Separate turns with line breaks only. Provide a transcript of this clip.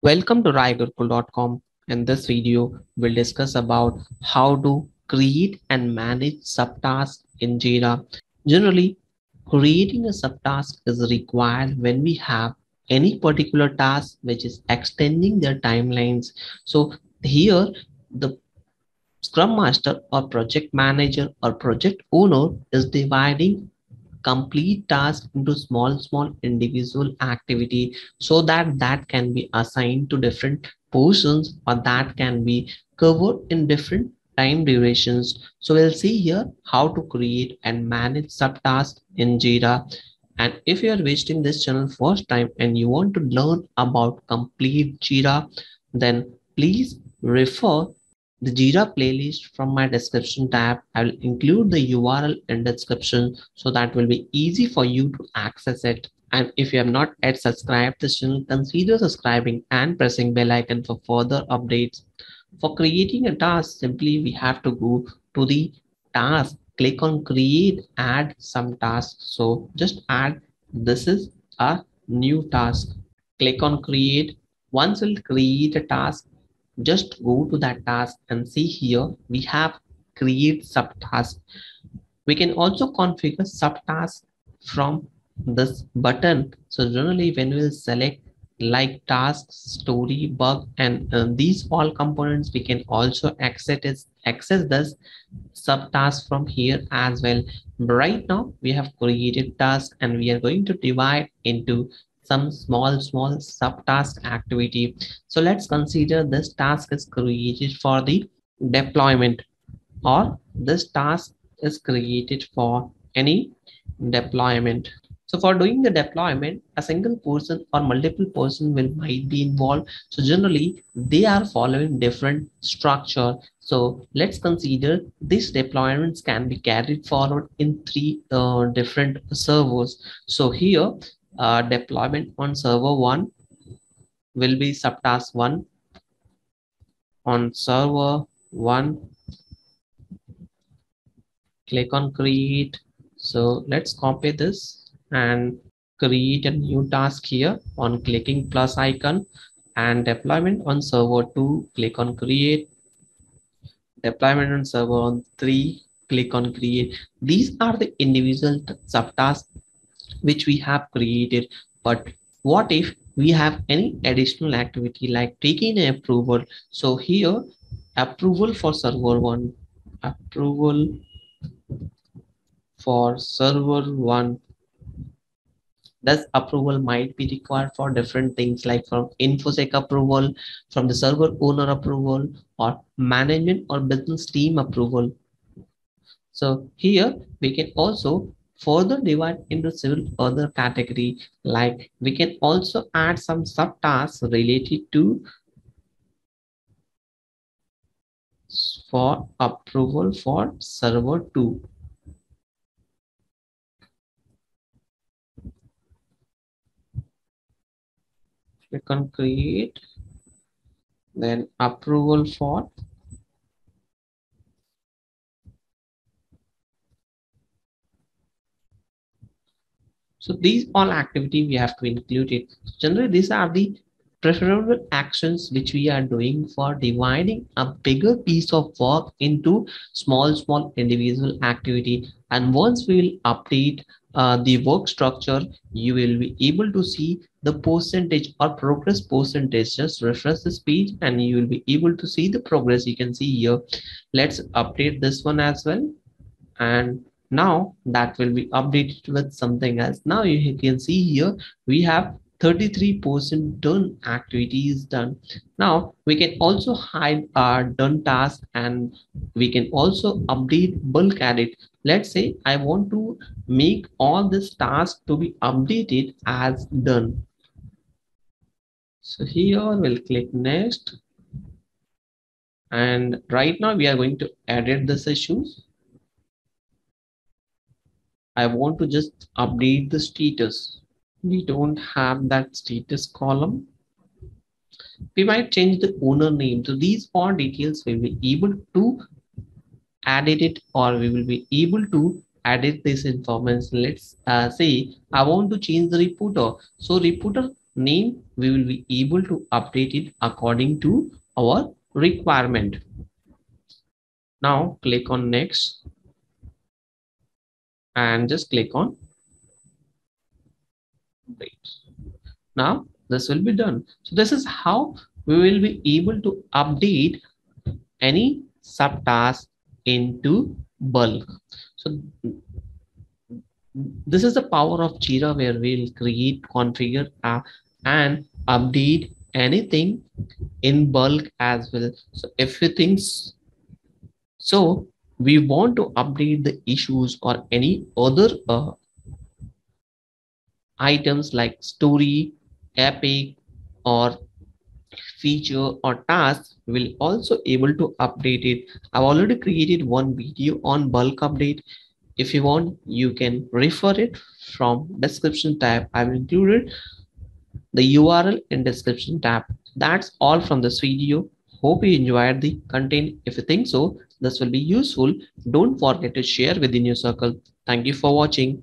Welcome to raigurukul.com. In this video, we'll discuss about how to create and manage subtasks in Jira. Generally, creating a subtask is required when we have any particular task which is extending their timelines. So here, the Scrum Master or project manager or project owner is dividing complete task into small small individual activity so that that can be assigned to different portions or that can be covered in different time durations. So we'll see here how to create and manage subtasks in jira. And if you are visiting this channel first time and you want to learn about complete jira then please refer the Jira playlist from my description tab. I will include the URL in description so that will be easy for you to access it. And if you have not yet subscribed this channel, consider subscribing and pressing bell icon for further updates. For creating a task, simply we have to go to the task, click on create, add some task. So just add, this is a new task. Click on create. Once we'll create a task, just go to that task and see here we have create subtask. We can also configure subtask from this button. So generally when we'll select like task story bug and uh, these all components we can also access access this subtask from here as well. Right now we have created task and we are going to divide into some small, small subtask activity. So let's consider this task is created for the deployment or this task is created for any deployment. So for doing the deployment, a single person or multiple person will might be involved. So generally they are following different structure. So let's consider these deployments can be carried forward in three uh, different servers. So here uh, deployment on server one will be subtask one. On server one click on create. So let's copy this and create a new task here. On clicking plus icon and deployment on server 2 click on create. Deployment on server on 3 click on create. These are the individual subtasks which we have created. But what if we have any additional activity like taking an approval? So here, approval for server one, approval for server one. This approval might be required for different things like from infosec approval, from the server owner approval, or management or business team approval. So here we can also further divide into several other category like we can also add some subtasks related to for approval for server 2 click on create then approval for So these all activity we have to include it. Generally, these are the preferable actions which we are doing for dividing a bigger piece of work into small, small individual activity. And once we will update uh, the work structure, you will be able to see the percentage or progress percentage. Just refresh this page and you will be able to see the progress you can see here. Let's update this one as well. And now that will be updated with something else. Now you can see here we have 33% done activities done. Now we can also hide our done task and we can also update bulk edit. Let's say i want to make all this task to be updated as done. So here we'll click next. And right now we are going to edit this issues I want to just update the status. We don't have that status column. We might change the owner name. So these all details we will be able to edit it or we will be able to edit this information. Let's uh, say I want to change the reporter. So reporter name we will be able to update it according to our requirement now click on next and just click on wait now this will be done. So this is how we will be able to update any subtask into bulk. So this is the power of jira where we'll create configure uh, and update anything in bulk as well. So if you think so we want to update the issues or any other uh, items like story, epic, or feature or task will also able to update it. I've already created one video on bulk update. If you want, you can refer it from description tab. I've included the URL in description tab. That's all from this video. Hope you enjoyed the content. If you think so, this will be useful. Don't forget to share within your circle. Thank you for watching.